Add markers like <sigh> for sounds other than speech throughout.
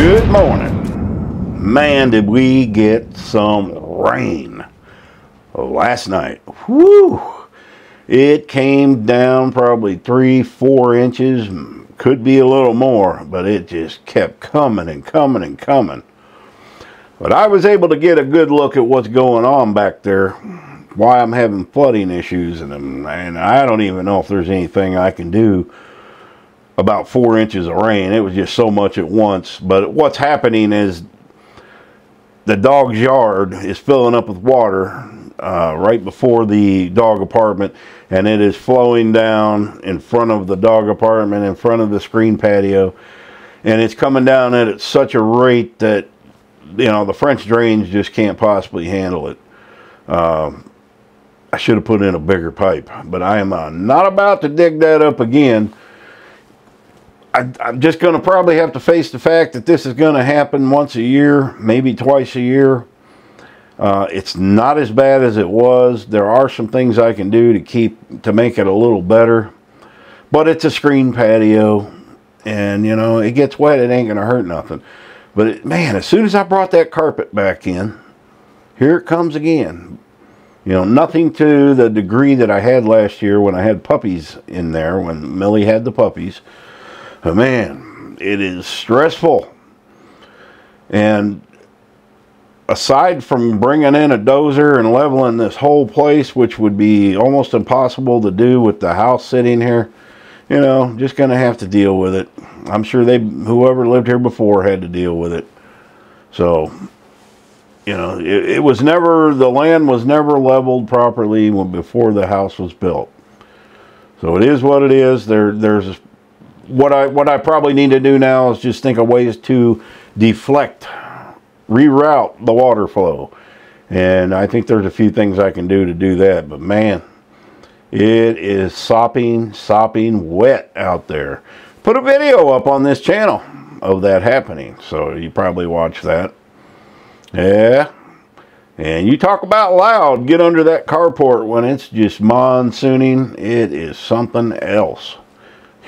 Good morning. Man, did we get some rain last night. Whew. It came down probably three, four inches, could be a little more, but it just kept coming and coming and coming. But I was able to get a good look at what's going on back there, why I'm having flooding issues, and, and I don't even know if there's anything I can do about four inches of rain. It was just so much at once. But what's happening is the dog's yard is filling up with water uh, right before the dog apartment, and it is flowing down in front of the dog apartment, in front of the screen patio, and it's coming down at such a rate that you know the French drains just can't possibly handle it. Um, I should have put in a bigger pipe, but I am uh, not about to dig that up again I, am just going to probably have to face the fact that this is going to happen once a year, maybe twice a year. Uh, it's not as bad as it was. There are some things I can do to keep to make it a little better, but it's a screen patio, and you know it gets wet. It ain't going to hurt nothing. But it, man, as soon as I brought that carpet back in, here it comes again. You know, nothing to the degree that I had last year when I had puppies in there, when Millie had the puppies. But man, it is stressful. And aside from bringing in a dozer and leveling this whole place, which would be almost impossible to do with the house sitting here, you know, just going to have to deal with it. I'm sure they, whoever lived here before had to deal with it. So, you know, it, it was never, the land was never leveled properly when, before the house was built. So it is what it is. There, there's what I what I probably need to do now is just think of ways to deflect, reroute the water flow. And I think there's a few things I can do to do that. But man, it is sopping, sopping wet out there. Put a video up on this channel of that happening. So you probably watch that. Yeah. And you talk about loud, get under that carport when it's just monsooning. It is something else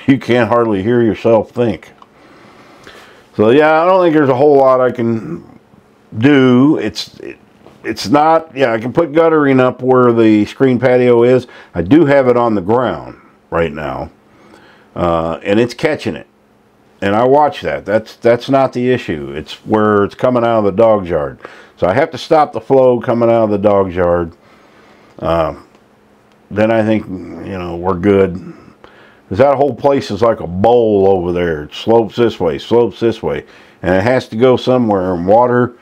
you can't hardly hear yourself think. So yeah, I don't think there's a whole lot I can do. It's it, it's not, yeah, I can put guttering up where the screen patio is. I do have it on the ground right now. Uh, and it's catching it. And I watch that. That's that's not the issue. It's where it's coming out of the dog's yard. So I have to stop the flow coming out of the dog's yard. Uh, then I think, you know, we're good. Because that whole place is like a bowl over there. It slopes this way, slopes this way. And it has to go somewhere. And water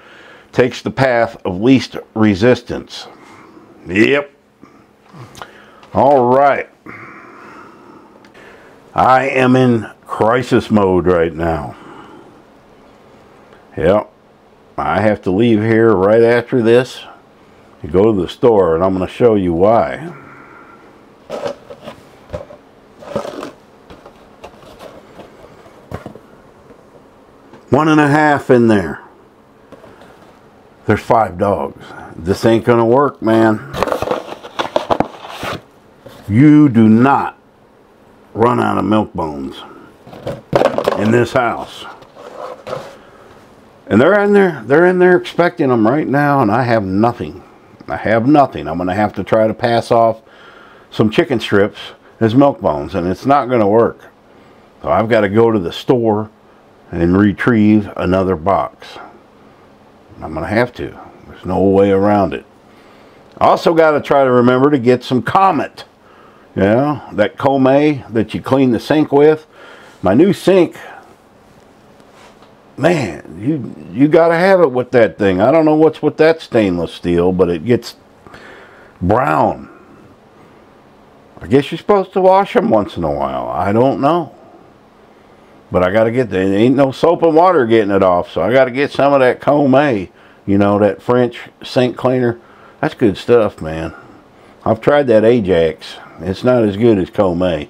takes the path of least resistance. Yep. All right. I am in crisis mode right now. Yep. I have to leave here right after this to go to the store and I'm going to show you why. One and a half in there. There's five dogs. This ain't going to work, man. You do not run out of milk bones in this house. And they're in there, they're in there expecting them right now, and I have nothing. I have nothing. I'm going to have to try to pass off some chicken strips as milk bones, and it's not going to work. So I've got to go to the store and retrieve another box. I'm going to have to. There's no way around it. Also got to try to remember to get some Comet. Know, that Comay that you clean the sink with. My new sink, man, you you got to have it with that thing. I don't know what's with that stainless steel, but it gets brown. I guess you're supposed to wash them once in a while. I don't know. But I got to get there. Ain't no soap and water getting it off. So I got to get some of that Comay, you know, that French sink cleaner. That's good stuff, man. I've tried that Ajax. It's not as good as Comay.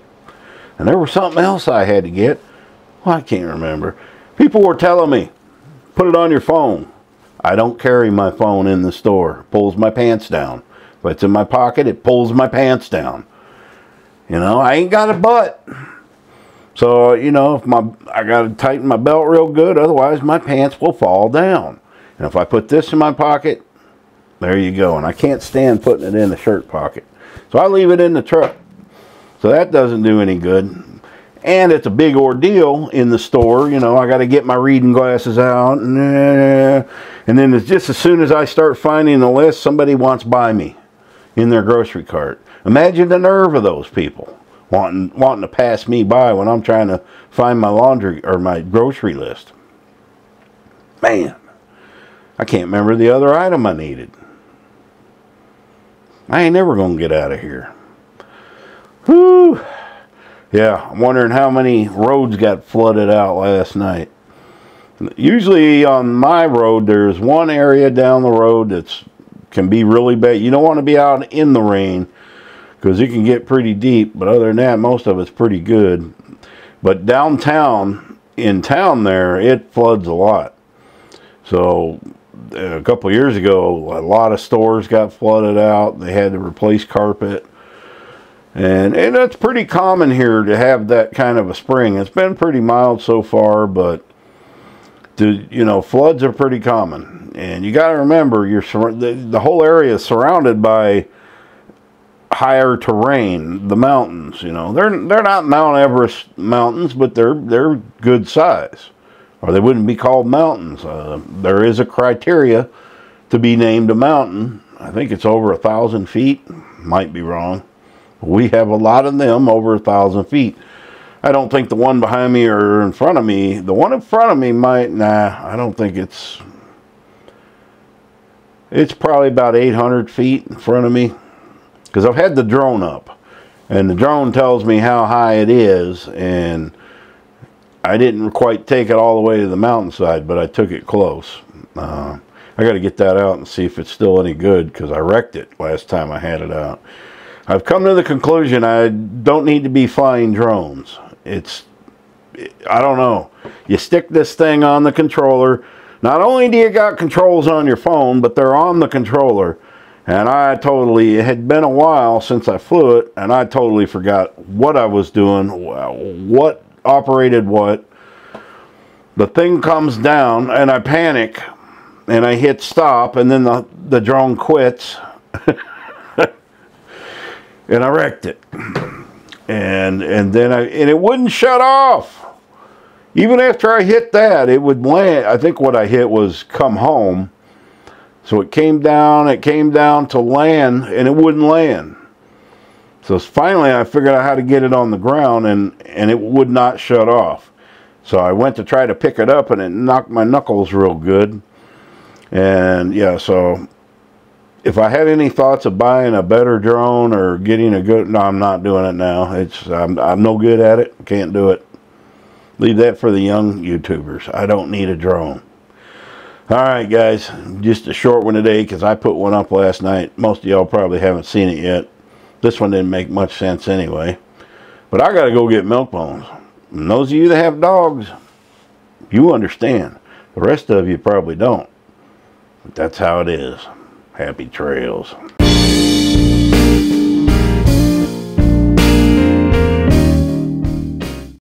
And there was something else I had to get. Well, I can't remember. People were telling me, put it on your phone. I don't carry my phone in the store. It pulls my pants down. If it's in my pocket, it pulls my pants down. You know, I ain't got a butt. So, you know, if my I got to tighten my belt real good, otherwise my pants will fall down. And if I put this in my pocket, there you go. And I can't stand putting it in the shirt pocket. So I leave it in the truck. So that doesn't do any good. And it's a big ordeal in the store. You know, I got to get my reading glasses out. And, uh, and then it's just as soon as I start finding the list, somebody wants by me in their grocery cart. Imagine the nerve of those people wanting wanting to pass me by when I'm trying to find my laundry or my grocery list. Man, I can't remember the other item I needed. I ain't never gonna get out of here. Whew. Yeah, I'm wondering how many roads got flooded out last night. Usually on my road, there's one area down the road that's can be really bad. You don't want to be out in the rain because it can get pretty deep. But other than that, most of it's pretty good. But downtown, in town there, it floods a lot. So uh, a couple years ago, a lot of stores got flooded out. They had to replace carpet. And, and it's pretty common here to have that kind of a spring. It's been pretty mild so far, but the, you know, floods are pretty common. And you got to remember, you're the, the whole area is surrounded by higher terrain, the mountains. You know, they're they're not Mount Everest mountains, but they're they're good size, or they wouldn't be called mountains. Uh, there is a criteria to be named a mountain. I think it's over a thousand feet. Might be wrong. We have a lot of them over a thousand feet. I don't think the one behind me or in front of me, the one in front of me might, nah, I don't think it's, it's probably about 800 feet in front of me because I've had the drone up and the drone tells me how high it is and I didn't quite take it all the way to the mountainside but I took it close. Uh, I got to get that out and see if it's still any good because I wrecked it last time I had it out. I've come to the conclusion I don't need to be flying drones. It's I don't know. You stick this thing on the controller. Not only do you got controls on your phone but they're on the controller and I totally, it had been a while since I flew it, and I totally forgot what I was doing, what operated what. The thing comes down, and I panic, and I hit stop, and then the, the drone quits, <laughs> and I wrecked it. And, and then I, and it wouldn't shut off. Even after I hit that, it would land. I think what I hit was come home so it came down, it came down to land, and it wouldn't land. So finally I figured out how to get it on the ground, and, and it would not shut off. So I went to try to pick it up, and it knocked my knuckles real good. And yeah, so if I had any thoughts of buying a better drone or getting a good, no, I'm not doing it now. It's I'm, I'm no good at it. Can't do it. Leave that for the young YouTubers. I don't need a drone. Alright guys, just a short one today because I put one up last night. Most of y'all probably haven't seen it yet. This one didn't make much sense anyway. But I got to go get milk bones. And those of you that have dogs, you understand. The rest of you probably don't. But that's how it is. Happy trails.